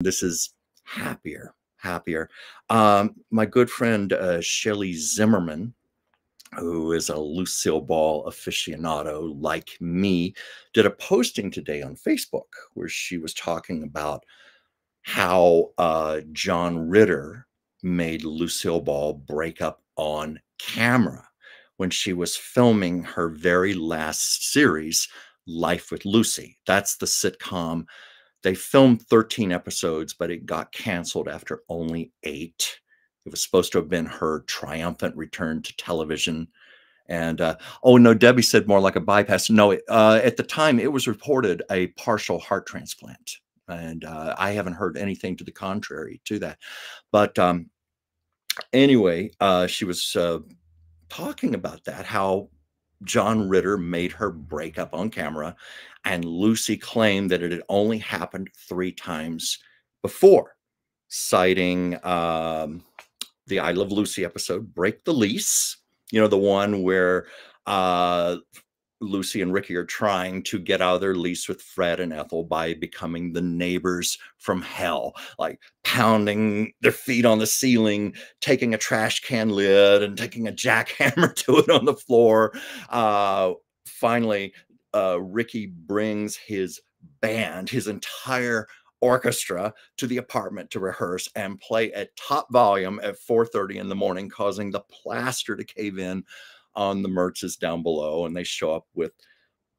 this is happier, happier. Um, my good friend uh, Shelly Zimmerman, who is a Lucille Ball aficionado like me, did a posting today on Facebook where she was talking about how uh, John Ritter made Lucille Ball break up on camera when she was filming her very last series, Life with Lucy. That's the sitcom. They filmed 13 episodes, but it got canceled after only eight. It was supposed to have been her triumphant return to television. And uh, oh no, Debbie said more like a bypass. No, uh, at the time it was reported a partial heart transplant, and uh, I haven't heard anything to the contrary to that. But um, anyway, uh, she was uh, talking about that, how John Ritter made her break up on camera, and Lucy claimed that it had only happened three times before, citing um, the I Love Lucy episode, Break the Lease, you know, the one where uh, Lucy and Ricky are trying to get out of their lease with Fred and Ethel by becoming the neighbors from hell, like pounding their feet on the ceiling, taking a trash can lid and taking a jackhammer to it on the floor. Uh, finally, uh, Ricky brings his band, his entire orchestra to the apartment to rehearse and play at top volume at 4:30 in the morning causing the plaster to cave in on the Mertzes down below, and they show up with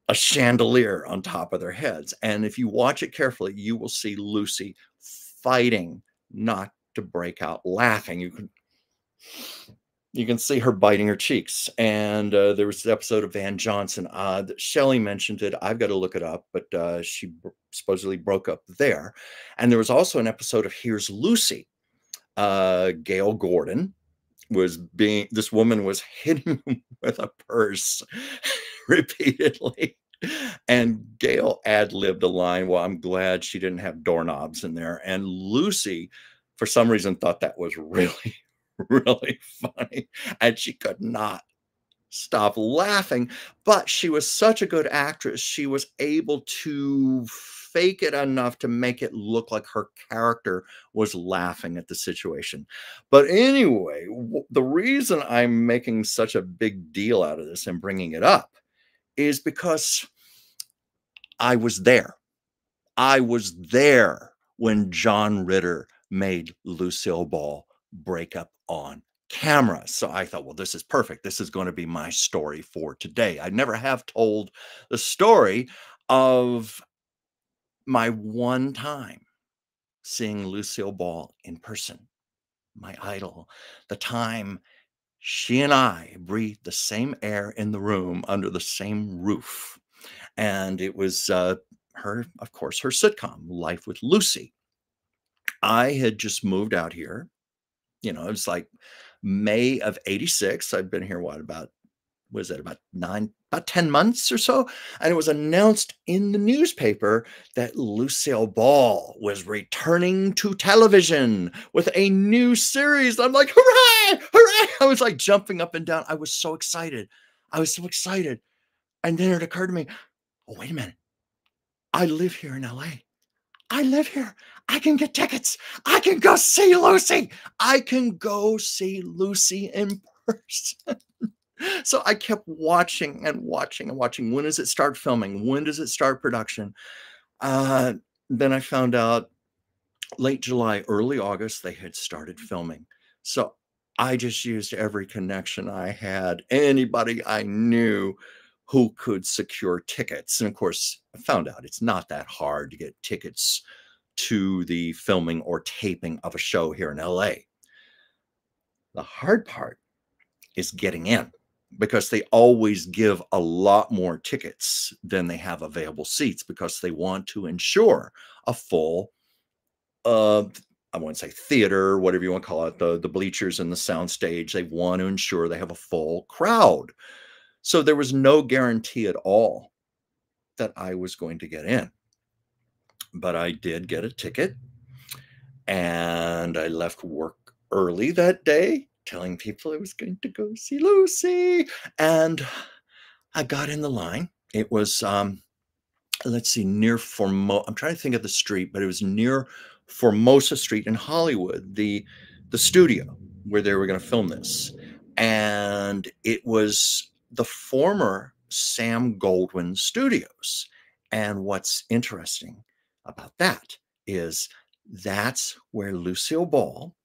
a chandelier on top of their heads. And if you watch it carefully, you will see Lucy fighting not to break out laughing. You can you can see her biting her cheeks. And uh, there was an episode of Van Johnson. Uh, Shelley mentioned it. I've got to look it up, but uh, she supposedly broke up there. And there was also an episode of Here's Lucy. Uh, Gale Gordon, was being this woman was hitting him with a purse repeatedly and Gale ad libbed a line. Well, I'm glad she didn't have doorknobs in there. And Lucy, for some reason, thought that was really, really funny. And she could not stop laughing. But she was such a good actress. She was able to fake it enough to make it look like her character was laughing at the situation. But anyway, the reason I'm making such a big deal out of this and bringing it up is because I was there. I was there when John Ritter made Lucille Ball break up on camera. So I thought, well, this is perfect. This is going to be my story for today. I never have told the story of my one time seeing Lucille Ball in person, my idol, the time she and I breathed the same air in the room under the same roof. And it was uh, her, of course, her sitcom, Life with Lucy. I had just moved out here. You know, it was like May of 86. I've been here, what, about was it about nine, about 10 months or so? And it was announced in the newspaper that Lucille Ball was returning to television with a new series. I'm like, hooray, hooray. I was like jumping up and down. I was so excited. I was so excited. And then it occurred to me, oh, wait a minute. I live here in LA. I live here. I can get tickets. I can go see Lucy. I can go see Lucy in person so I kept watching and watching and watching. When does it start filming? When does it start production? Uh, then I found out late July, early August, they had started filming. So I just used every connection I had, anybody I knew who could secure tickets. And of course, I found out it's not that hard to get tickets to the filming or taping of a show here in LA. The hard part is getting in because they always give a lot more tickets than they have available seats because they want to ensure a full uh I won't say theater, whatever you want to call it, the, the bleachers and the sound stage. They want to ensure they have a full crowd. So there was no guarantee at all that I was going to get in. But I did get a ticket and I left work early that day telling people I was going to go see Lucy. And I got in the line. It was, um, let's see, near Formosa. I'm trying to think of the street, but it was near Formosa Street in Hollywood, the the studio where they were going to film this. And it was the former Sam Goldwyn Studios. And what's interesting about that is that's where Lucille Ball,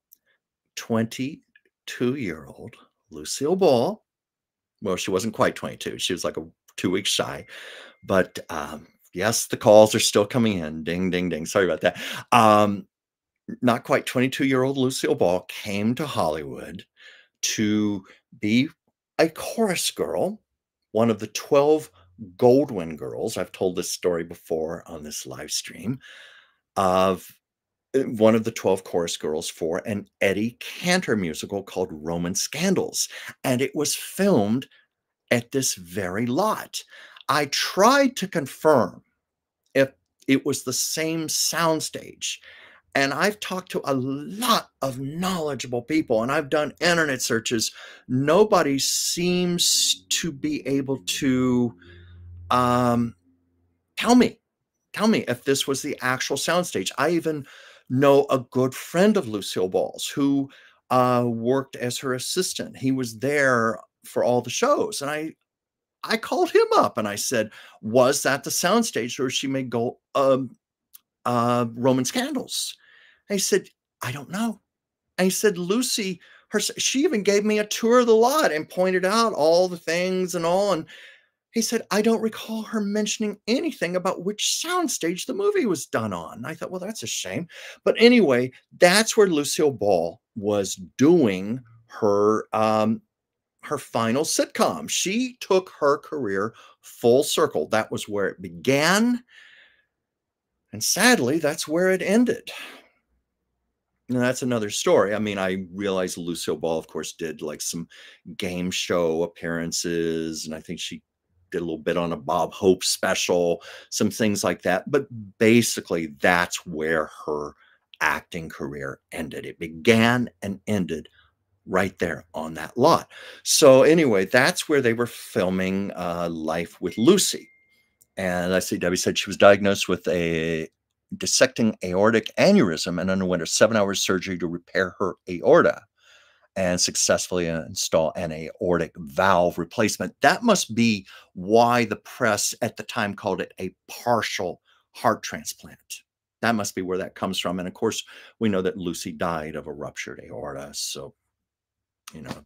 22 year old Lucille Ball, well, she wasn't quite 22, she was like a two weeks shy, but um, yes, the calls are still coming in. Ding, ding, ding. Sorry about that. Um, not quite 22 year old Lucille Ball came to Hollywood to be a chorus girl, one of the 12 Goldwyn girls. I've told this story before on this live stream of one of the 12 chorus girls for an Eddie Cantor musical called Roman Scandals. And it was filmed at this very lot. I tried to confirm if it was the same soundstage. And I've talked to a lot of knowledgeable people and I've done internet searches. Nobody seems to be able to um, tell me, tell me if this was the actual soundstage. I even know a good friend of Lucille Ball's who uh, worked as her assistant. He was there for all the shows. And I, I called him up and I said, was that the soundstage where she made go um, uh, Roman scandals? He said, I don't know. And he said, Lucy, her, she even gave me a tour of the lot and pointed out all the things and all. And he said, I don't recall her mentioning anything about which soundstage the movie was done on. I thought, well, that's a shame. But anyway, that's where Lucille Ball was doing her um, her final sitcom. She took her career full circle. That was where it began. And sadly, that's where it ended. And that's another story. I mean, I realize Lucille Ball, of course, did like some game show appearances, and I think she did a little bit on a Bob Hope special, some things like that. But basically, that's where her acting career ended. It began and ended right there on that lot. So, anyway, that's where they were filming uh, Life with Lucy. And I see Debbie said she was diagnosed with a dissecting aortic aneurysm and underwent a seven hour surgery to repair her aorta and successfully install an aortic valve replacement. That must be why the press at the time called it a partial heart transplant. That must be where that comes from. And of course, we know that Lucy died of a ruptured aorta. So, you know,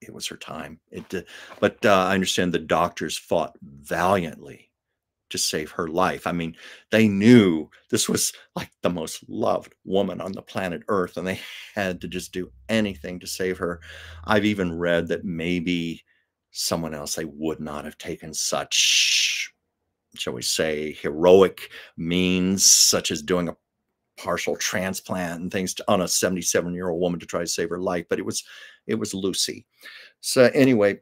it was her time. It, but uh, I understand the doctors fought valiantly to save her life. I mean, they knew this was like the most loved woman on the planet Earth, and they had to just do anything to save her. I've even read that maybe someone else they would not have taken such, shall we say, heroic means, such as doing a partial transplant and things to, on a 77 year old woman to try to save her life. But it was, it was Lucy. So anyway,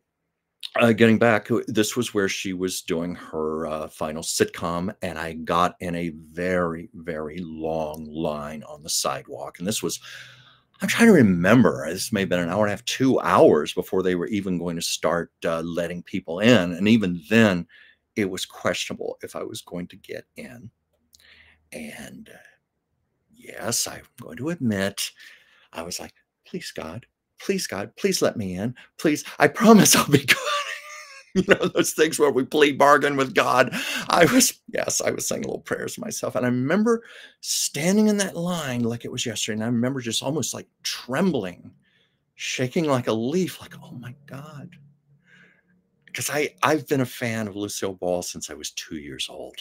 uh, getting back, this was where she was doing her uh, final sitcom, and I got in a very, very long line on the sidewalk. And this was, I'm trying to remember, this may have been an hour and a half, two hours before they were even going to start uh, letting people in. And even then, it was questionable if I was going to get in. And uh, yes, I'm going to admit, I was like, please, God, please, God, please let me in. Please, I promise I'll be good. you know, those things where we plead bargain with God. I was, yes, I was saying little prayers myself. And I remember standing in that line like it was yesterday. And I remember just almost like trembling, shaking like a leaf, like, oh my God. Because I, I've been a fan of Lucille Ball since I was two years old.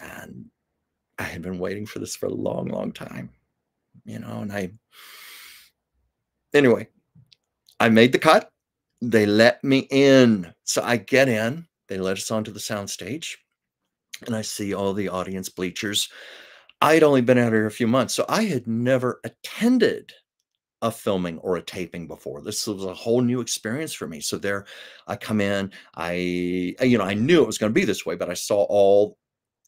And I had been waiting for this for a long, long time, you know, and I, Anyway, I made the cut. They let me in. So I get in. They let us onto the soundstage. And I see all the audience bleachers. I had only been out here a few months, so I had never attended a filming or a taping before. This was a whole new experience for me. So there I come in, I you know, I knew it was going to be this way, but I saw all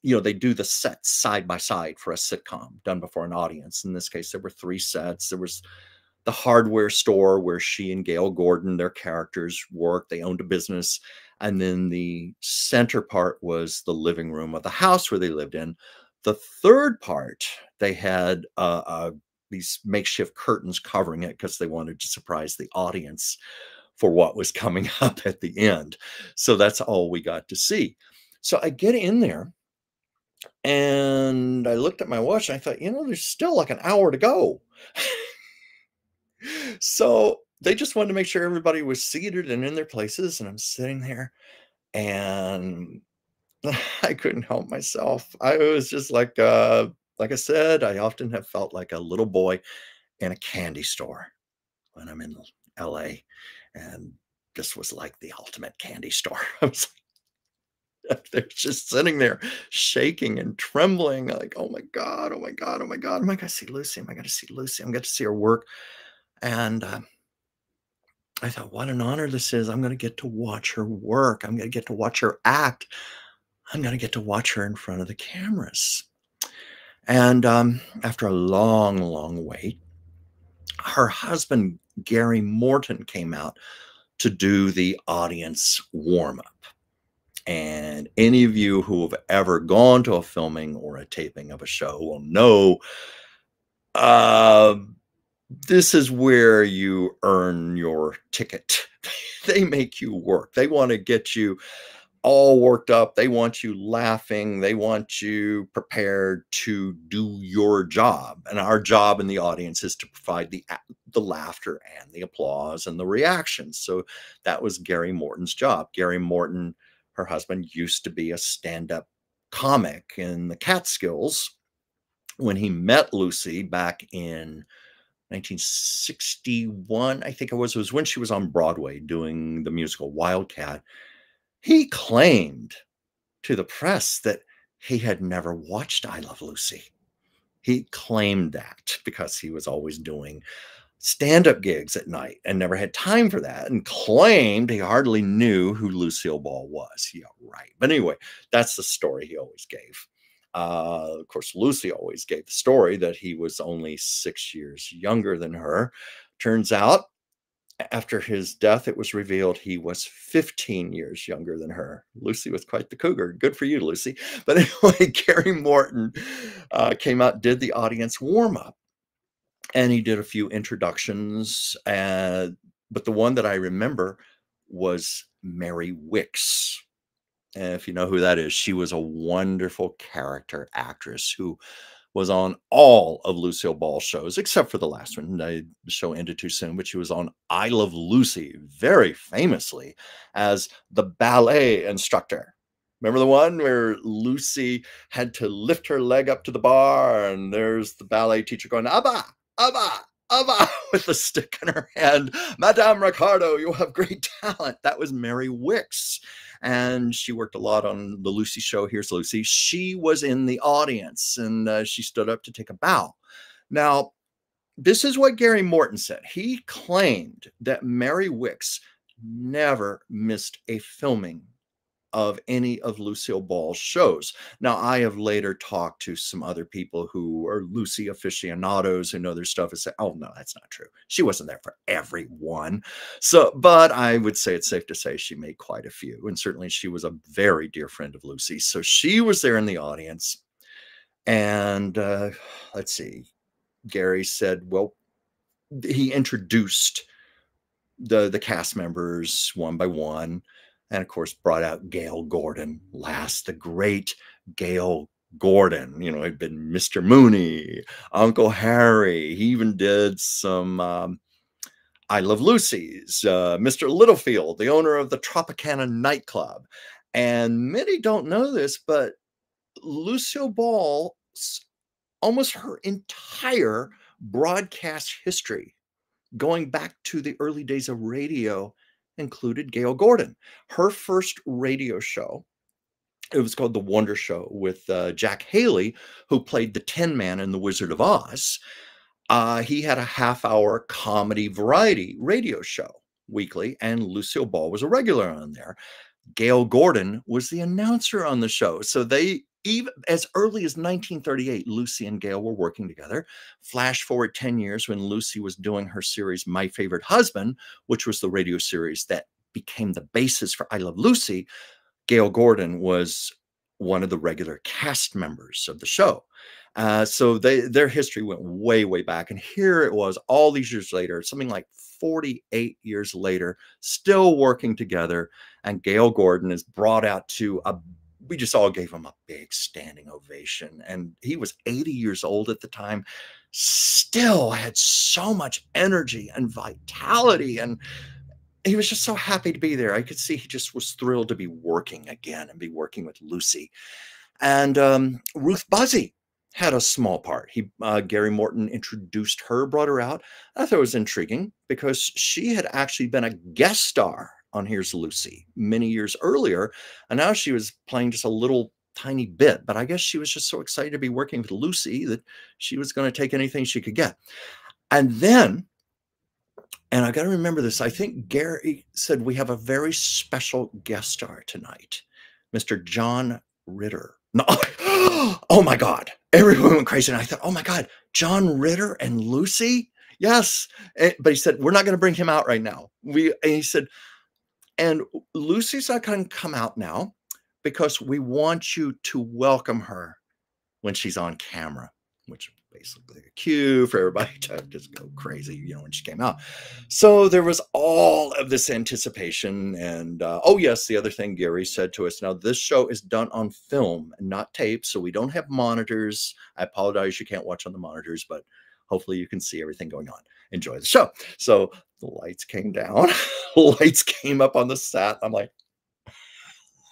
you know, they do the sets side by side for a sitcom done before an audience. In this case, there were three sets. There was the hardware store where she and Gale Gordon, their characters, worked. They owned a business. And then the center part was the living room of the house where they lived in. The third part, they had uh, uh, these makeshift curtains covering it because they wanted to surprise the audience for what was coming up at the end. So that's all we got to see. So I get in there and I looked at my watch and I thought, you know, there's still like an hour to go. so they just wanted to make sure everybody was seated and in their places. And I'm sitting there and I couldn't help myself. I was just like, uh, like I said, I often have felt like a little boy in a candy store when I'm in LA. And this was like the ultimate candy store. I was like, they're just sitting there shaking and trembling, like, oh my God, oh my God, oh my God. Am I going to see Lucy? I'm going to see Lucy? I'm going to see her work. And uh, I thought, what an honor this is. I'm going to get to watch her work. I'm going to get to watch her act. I'm going to get to watch her in front of the cameras. And um, after a long, long wait, her husband, Gary Morton, came out to do the audience warm up. And any of you who have ever gone to a filming or a taping of a show will know uh, this is where you earn your ticket. they make you work. They want to get you all worked up. They want you laughing. They want you prepared to do your job. And our job in the audience is to provide the the laughter and the applause and the reactions. So that was Gary Morton's job. Gary Morton, her husband, used to be a stand-up comic in the Catskills. When he met Lucy back in 1961, I think it was, it was when she was on Broadway doing the musical Wildcat. He claimed to the press that he had never watched I Love Lucy. He claimed that because he was always doing stand up gigs at night and never had time for that and claimed he hardly knew who Lucille Ball was. Yeah, right. But anyway, that's the story he always gave. Uh, of course, Lucy always gave the story that he was only six years younger than her. Turns out, after his death, it was revealed he was 15 years younger than her. Lucy was quite the cougar. Good for you, Lucy. But anyway, Gary Morton uh, came out, did the audience warm up, and he did a few introductions. Uh, but the one that I remember was Mary Wickes. And if you know who that is, she was a wonderful character actress who was on all of Lucille Ball's shows, except for the last mm-hmm. one. The show ended too soon, but she was on I Love Lucy very famously as the ballet instructor. Remember the one where Lucy had to lift her leg up to the bar, and there's the ballet teacher going, Abba, Abba, Abba, with the stick in her hand. Madame Ricardo, you have great talent. That was Mary Wickes and she worked a lot on the Lucy show. Here's Lucy. She was in the audience and uh, she stood up to take a bow. Now, this is what Gary Morton said. He claimed that Mary Wickes never missed a filming of any of Lucille Ball's shows. Now, I have later talked to some other people who are Lucy aficionados know their stuff and say, oh, no, that's not true. She wasn't there for everyone. So, but I would say it's safe to say she made quite a few. And certainly she was a very dear friend of Lucy. So she was there in the audience. And uh, let's see, Gary said, well, he introduced the the cast members one by one and of course brought out Gale Gordon last, the great Gale Gordon. You know, he'd been Mr. Mooney, Uncle Harry. He even did some um, I Love Lucy's, uh, Mr. Littlefield, the owner of the Tropicana nightclub. And many don't know this, but Lucille Ball, almost her entire broadcast history, going back to the early days of radio, included Gale Gordon. Her first radio show, it was called The Wonder Show with uh, Jack Haley, who played the Tin Man in The Wizard of Oz. Uh, he had a half hour comedy variety radio show weekly, and Lucille Ball was a regular on there. Gale Gordon was the announcer on the show. So they even as early as 1938, Lucy and Gale were working together. Flash forward 10 years when Lucy was doing her series, My Favorite Husband, which was the radio series that became the basis for I Love Lucy. Gale Gordon was one of the regular cast members of the show. Uh, so they their history went way way back, and here it was all these years later, something like 48 years later, still working together. And Gale Gordon is brought out to a we just all gave him a big standing ovation. And he was 80 years old at the time, still had so much energy and vitality. And he was just so happy to be there. I could see he just was thrilled to be working again and be working with Lucy. And um, Ruth Buzzi had a small part. He uh, Gary Morton introduced her, brought her out. I thought it was intriguing because she had actually been a guest star on Here's Lucy many years earlier. And now she was playing just a little tiny bit. But I guess she was just so excited to be working with Lucy that she was going to take anything she could get. And then, and I got to remember this, I think Gary said we have a very special guest star tonight, Mr. John Ritter. No, oh my God. Everyone went crazy. And I thought, oh my God, John Ritter and Lucy? Yes. Eh, but he said, we're not going to bring him out right now. We, and he said, and Lucy's not going to come out now because we want you to welcome her when she's on camera, which basically a cue for everybody to just go crazy, you know, when she came out. So there was all of this anticipation. And uh, oh, yes, the other thing Gary said to us now, this show is done on film and not tape. So we don't have monitors. I apologize, you can't watch on the monitors, but hopefully you can see everything going on. Enjoy the show. So the lights came down, lights came up on the set. I'm like,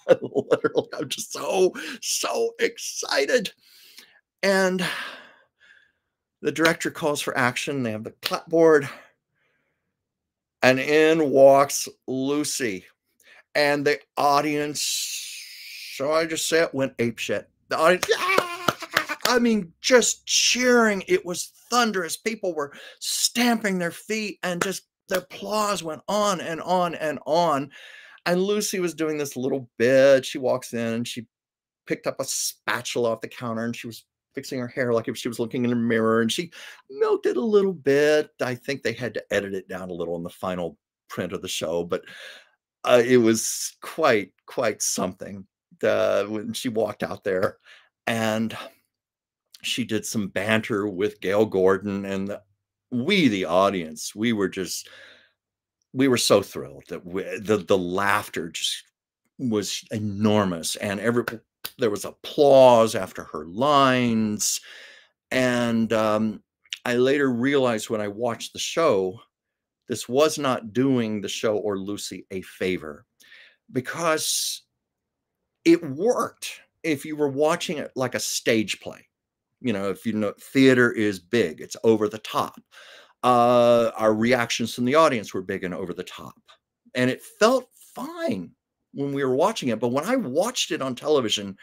literally, I'm just so, so excited. And the director calls for action. They have the clapboard. And in walks Lucy. And the audience, so I just say it, went ape shit. The audience, I mean, just cheering. It was thunderous. People were stamping their feet and just the applause went on and on and on. And Lucy was doing this little bit. She walks in and she picked up a spatula off the counter and she was fixing her hair like if she was looking in a mirror and she milked it a little bit. I think they had to edit it down a little in the final print of the show, but uh, it was quite, quite something uh, when she walked out there. And she did some banter with Gale Gordon and the, we, the audience, we were just, we were so thrilled that we, the the laughter just was enormous, and every there was applause after her lines, and um, I later realized when I watched the show, this was not doing the show or Lucy a favor, because it worked if you were watching it like a stage play you know, if you know theater is big, it's over the top. Uh, our reactions from the audience were big and over the top. And it felt fine when we were watching it. But when I watched it on television,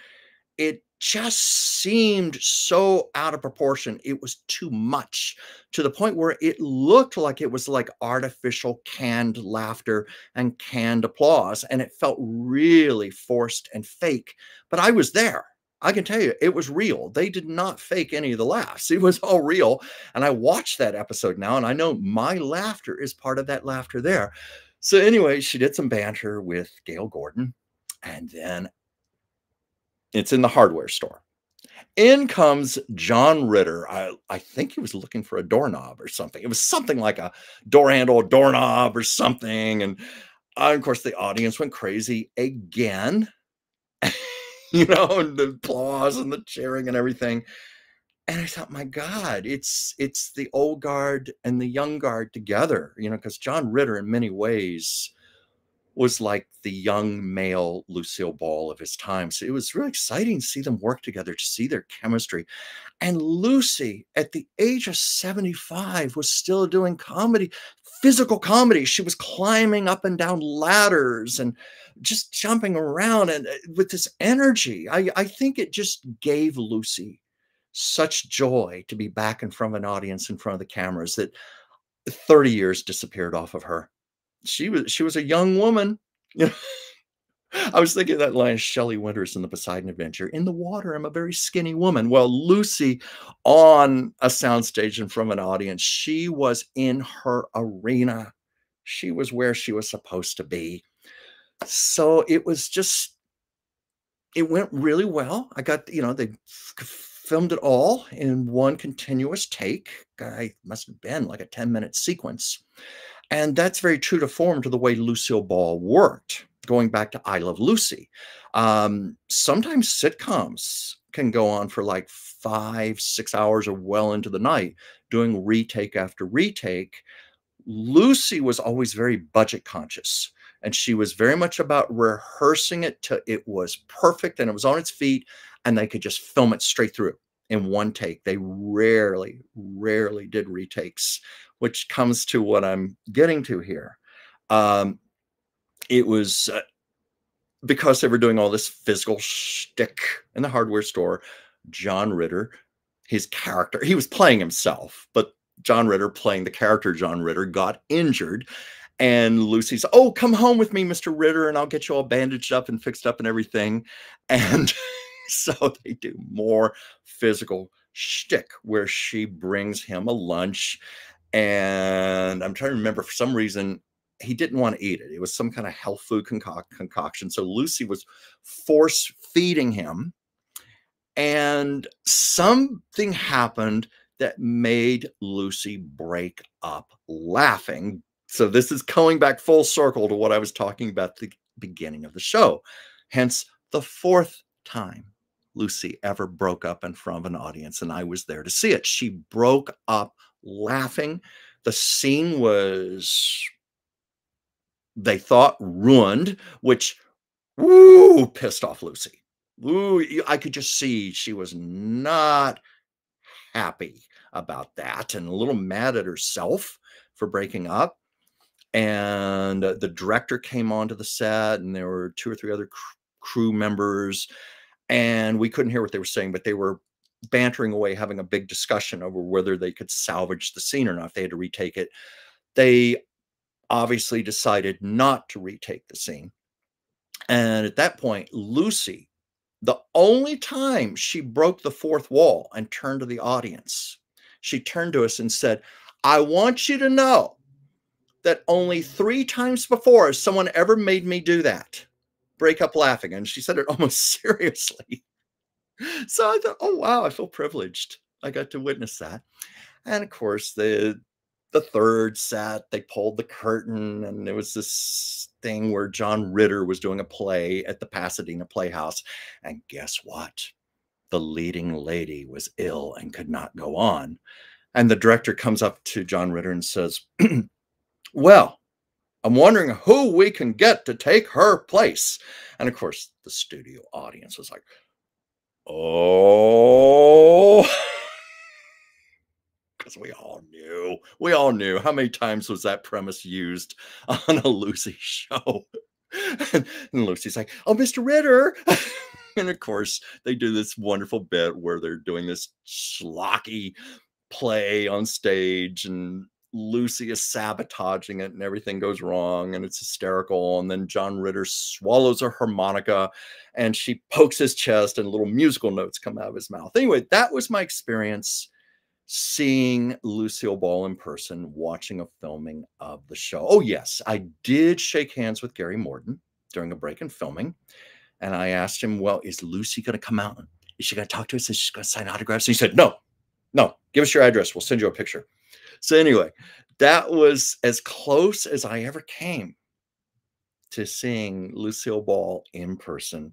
it just seemed so out of proportion. It was too much to the point where it looked like it was like artificial canned laughter and canned applause. And it felt really forced and fake. But I was there. I can tell you it was real. They did not fake any of the laughs. It was all real. And I watched that episode now, and I know my laughter is part of that laughter there. So, anyway, she did some banter with Gale Gordon, and then it's in the hardware store. In comes John Ritter. I, I think he was looking for a doorknob or something. It was something like a door handle, doorknob, or something. And uh, of course, the audience went crazy again. you know, and the applause and the cheering and everything. And I thought, my God, it's it's the old guard and the young guard together, you know, because John Ritter, in many ways, was like the young male Lucille Ball of his time. So it was really exciting to see them work together, to see their chemistry. And Lucy, at the age of 75, was still doing comedy, physical comedy. She was climbing up and down ladders and just jumping around and uh, with this energy. I, I think it just gave Lucy such joy to be back in front of an audience in front of the cameras that 30 years disappeared off of her. She was she was a young woman. You know, I was thinking that line Shelley Winters in the Poseidon Adventure. In the water, I'm a very skinny woman. Well, Lucy on a soundstage front of an audience, she was in her arena. She was where she was supposed to be so it was just it went really well. I got, you know, they filmed it all in one continuous take. I must have been like a 10 minute sequence. And that's very true to form to the way Lucille Ball worked, going back to I Love Lucy. Um, sometimes sitcoms can go on for like five, six hours or well into the night doing retake after retake. Lucy was always very budget conscious and she was very much about rehearsing it till it was perfect and it was on its feet and they could just film it straight through in one take. They rarely, rarely did retakes, which comes to what I'm getting to here. Um, it was uh, because they were doing all this physical shtick in the hardware store. John Ritter, his character, he was playing himself, but John Ritter playing the character John Ritter got injured and Lucy's, oh, come home with me, Mr. Ritter, and I'll get you all bandaged up and fixed up and everything. And so they do more physical shtick where she brings him a lunch. And I'm trying to remember for some reason he didn't want to eat it. It was some kind of health food concoc concoction. So Lucy was force feeding him. And something happened that made Lucy break up laughing so this is coming back full circle to what I was talking about the beginning of the show. Hence the fourth time Lucy ever broke up in front of an audience, and I was there to see it. She broke up laughing. The scene was, they thought, ruined, which, woo, pissed off Lucy. Woo, I could just see she was not happy about that and a little mad at herself for breaking up and uh, the director came onto the set and there were two or three other cr- crew members and we couldn't hear what they were saying but they were bantering away having a big discussion over whether they could salvage the scene or not if they had to retake it they obviously decided not to retake the scene and at that point lucy the only time she broke the fourth wall and turned to the audience she turned to us and said i want you to know that only three times before has someone ever made me do that break up laughing. And she said it almost seriously. So I thought, oh, wow, I feel privileged. I got to witness that. And of course, the the third set, they pulled the curtain, and there was this thing where John Ritter was doing a play at the Pasadena Playhouse. And guess what? The leading lady was ill and could not go on. And the director comes up to John Ritter and says, Well, I'm wondering who we can get to take her place. And of course, the studio audience was like, oh, because we all knew, we all knew. How many times was that premise used on a Lucy show? and, Lucy's like, oh, Mr. Ritter. and of course, they do this wonderful bit where they're doing this schlocky play on stage and Lucy is sabotaging it and everything goes wrong and it's hysterical. And then John Ritter swallows a harmonica and she pokes his chest and little musical notes come out of his mouth. Anyway, that was my experience seeing Lucille Ball in person, watching a filming of the show. Oh, yes, I did shake hands with Gary Morton during a break in filming. And I asked him, Well, is Lucy going to come out? Is she going to talk to us? Is she going to sign autographs? And he said, No, no, give us your address. We'll send you a picture. So anyway, that was as close as I ever came to seeing Lucille Ball in person.